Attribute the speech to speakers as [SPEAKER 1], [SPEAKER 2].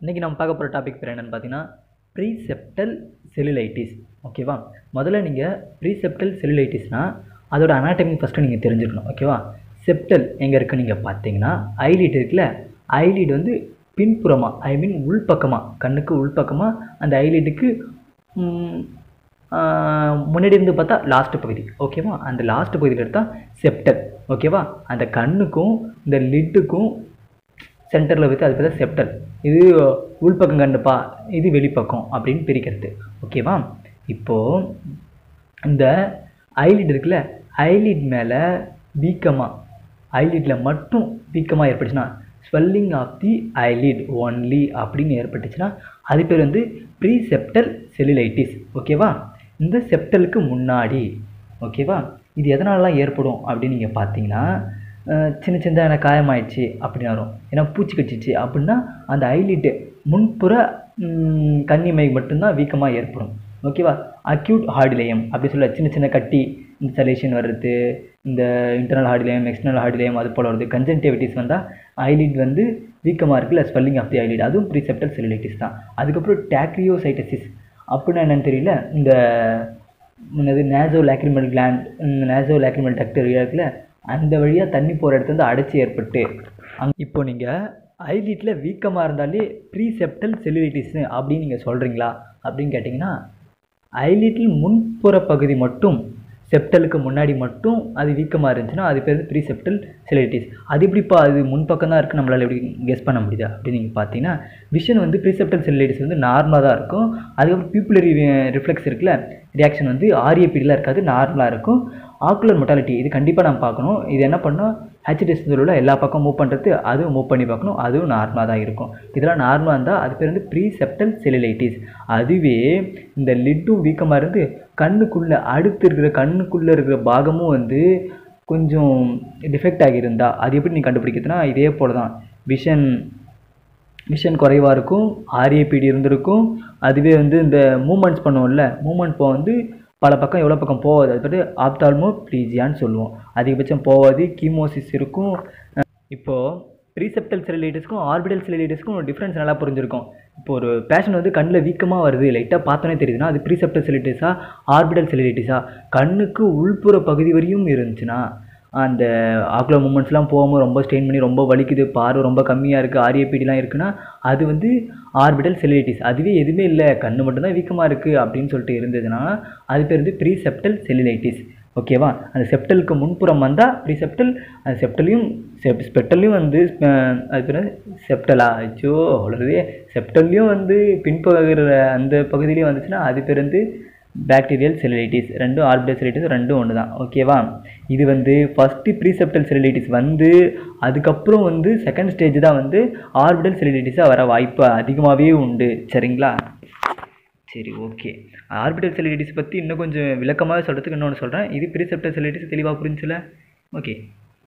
[SPEAKER 1] இன்றைக்கி நம்ம பார்க்க போகிற டாபிக் பேர் என்னென்னு பார்த்தீங்கன்னா ப்ரீசெப்டல் செல்லுலைட்டிஸ் ஓகேவா முதல்ல நீங்கள் ப்ரீசெப்டல் செல்லுலைட்டிஸ்னால் அதோட அனாட்டமி ஃபஸ்ட்டு நீங்கள் தெரிஞ்சுக்கணும். ஓகேவா செப்டல் எங்கே இருக்குன்னு நீங்கள் பார்த்தீங்கன்னா ஐலிட் இருக்குல்ல ஐலிட் வந்து பின்புறமாக ஐ மீன் உள்பக்கமாக கண்ணுக்கு உள்பக்கமாக அந்த ஐலிட்டுக்கு முன்னாடி இருந்து பார்த்தா லாஸ்ட் பகுதி. ஓகேவா அந்த லாஸ்ட் பகுதியில் எடுத்தால் செப்டல் ஓகேவா அந்த கண்ணுக்கும் இந்த லிட்டுக்கும் சென்டரில் வைத்து அது பேர் செப்டல் இது உள்பக்கம் கண்டுப்பா இது வெளிப்பக்கம் அப்படின்னு பிரிக்கிறது. ஓகேவா இப்போது இந்த ஐலிட் இருக்குல்ல ஐலிட் மேலே வீக்கமாக ஐலிட்டில் மட்டும் வீக்கமாக ஏற்பட்டுச்சுன்னா swelling of the eyelid only அப்படின்னு ஏற்பட்டுச்சுன்னா அது பேர் வந்து ப்ரீசெப்டல் செல்லுலைட்டிஸ் ஓகேவா இந்த செப்டலுக்கு முன்னாடி ஓகேவா இது எதனாலலாம் ஏற்படும் அப்படின்னு நீங்கள் பார்த்தீங்கன்னா சின்ன சின்னதான காயமாயிடுச்சு அப்படின்னு வரும் ஏன்னா பூச்சி கடிச்சிச்சு அப்படின்னா அந்த ஐலிட்டு முன்புற ம், கண்ணிமை மட்டும்தான் வீக்கமாக ஏற்படும். ஓகேவா அக்யூட் ஹார்டிலேயம் அப்படி சொல்ல சின்ன சின்ன கட்டி இந்த சலேஷன் வர்றது இந்த இன்டர்னல் ஹார்டிலேயம் எக்ஸ்டர்னல் ஹார்டிலேயம் அது போல் வருது. கன்ஜென்டிவிட்டிஸ் வந்தால் ஐலிட் வந்து வீக்கமாக இருக்குல்ல? ஸ்வெல்லிங் ஆஃப் தி ஐலிட் அதுவும் ப்ரீசெப்டல் செல்லுலைட்டிஸ் தான். அதுக்கப்புறம் டேக்ரியோசைட்டசிஸ் அப்படின்னா என்னன்னு தெரியல? இந்த என்னது naso lacrimal gland naso lacrimal duct இருக்குல்ல? அந்த வழியாக தண்ணி போகிற இடத்துல வந்து அடைச்சி ஏற்பட்டு அங் இப்போ நீங்கள் ஐலிட்டில் வீக்கமாக இருந்தாலே ப்ரீசெப்டல் செல்லுலைட்டிஸ் அப்படின்னு நீங்கள் சொல்கிறீங்களா அப்படின்னு கேட்டிங்கன்னா ஐலிட்டில் முன்புற பகுதி மட்டும் செப்டலுக்கு முன்னாடி மட்டும் அது வீக்கமாக இருந்துச்சுன்னா அது பேர் ப்ரீசெப்டல் செலிட்டிஸ் அது எப்படிப்பா அது முன்பக்கம் தான் இருக்குது நம்மளால் எப்படி கெஸ் பண்ண முடியுது அப்படின்னு நீங்கள் பார்த்தீங்கன்னா விஷன் வந்து ப்ரீசெப்டல் செலிட்டிஸ் வந்து நார்மலாக தான் இருக்கும். அதுக்கப்புறம் பியூப்புலரி ரிஃப்ளெக்ஸ் இருக்குல்ல ரியாக்ஷன் வந்து ஆரியப்பீடிலாம் இருக்காது நார்மலாக இருக்கும். ஆக்குலர் மொட்டாலிட்டி இது கண்டிப்பாக நம்ம பார்க்கணும். இது என்ன பண்ணோம்? ஹெச்டிஎஸ் உள்ள எல்லா பக்கம் மூவ் பண்ணுறது அதுவும் மூவ் பண்ணி பார்க்கணும். அதுவும் நார்மலாக தான் இருக்கும். இதெல்லாம் நார்மலாக இருந்தால் அது பேர் வந்து ப்ரீசெப்டல் செல்லுலைட்டிஸ் அதுவே இந்த லிட்டும் வீக்கமாக இருந்து கண்ணுக்குள்ளே அடுத்து இருக்கிற கண்ணுக்குள்ளே இருக்கிற பாகமும் வந்து கொஞ்சம் டிஃபெக்ட் ஆகியிருந்தா அது எப்படி நீ கண்டுபிடிக்கிறதுனா இதே போல் தான் விஷன் விஷன் குறைவாக இருக்கும் ஆரியப்பீடி இருந்திருக்கும். அதுவே வந்து இந்த மூமெண்ட்ஸ் பண்ணுவோம்ல மூமெண்ட் இப்போ வந்து பல பக்கம் எவ்வளோ பக்கம் போகாது. அது பற்றி ஆப்தால்மோ ப்ளீஜியான்னு சொல்லுவோம். அதிகபட்சம் போகாது. கீமோசிஸ் இருக்கும். இப்போது ரீசெப்டல் செல்லுலைட்டிஸ்க்கும் ஆர்பிடல் செல்லுலைட்டிஸ்க்கும் டிஃப்ரென்ஸ் நல்லா புரிஞ்சிருக்கும். இப்போ ஒரு பேஷன் வந்து கண்ணில் வீக்கமாக வருது. லைட்டாக பார்த்தோன்னே தெரியுதுன்னா அது ப்ரீசெப்டல் செல்லுலைட்டிஸா ஆர்பிடல் செல்லுலைட்டிஸா கண்ணுக்கு உள்புற பகுதி வரையும் இருந்துச்சுன்னா அந்த ஆக்குலர் மூமெண்ட்ஸ்லாம் போகும்போது ரொம்ப ஸ்ட்ரெயின் பண்ணி ரொம்ப வலிக்குது பார்வை ரொம்ப கம்மியாக இருக்குது ஆரியப்பீடிலாம் இருக்குன்னா அது வந்து ஆர்பிடல் செல்லுலைட்டிஸ் அதுவே எதுவுமே இல்லை. கண் மட்டும்தான் வீக்கமாக இருக்குது அப்படின்னு சொல்லிட்டு இருந்ததுன்னா அது பேர் வந்து ப்ரீசெப்டல் செல்லுலைட்டிஸ் ஓகேவா அந்த செப்டலுக்கு முன்புறம் வந்தால் ப்ரீசெப்டல் அந்த செப்டலையும் செப் ஸ்பெட்டல்லையும் வந்து அது பேர் செப்டலா அச்சோ அவ்வளோவே செப்டல்லையும் வந்து பின்பகுற அந்த பகுதியிலையும் வந்துச்சுன்னா அது பேர் வந்து பேக்டீரியல் செல்லுலைட்டிஸ் ரெண்டும் ஆர்பிடல் செல்லுலைட்டிஸ் ரெண்டும் ஒன்று தான் ஓகேவா இது வந்து ஃபஸ்ட்டு ப்ரீசெப்டல் செல்லுலைட்டிஸ் வந்து அதுக்கப்புறம் வந்து செகண்ட் ஸ்டேஜ் தான் வந்து ஆர்பிடல் செல்லுலைட்டிஸாக வர வாய்ப்பு அதிகமாகவே உண்டு. சரிங்களா? சரி ஓகே ஆர்பிட்டல் செல்லுலைட்டிஸ் பற்றி இன்னும் கொஞ்சம் விளக்கமாக சொல்கிறதுக்கு இன்னொன்று சொல்கிறேன் இது ப்ரீசெப்டல் செல்லுலைட்டிஸ் தெளிவாக புரிஞ்சுல ஓகே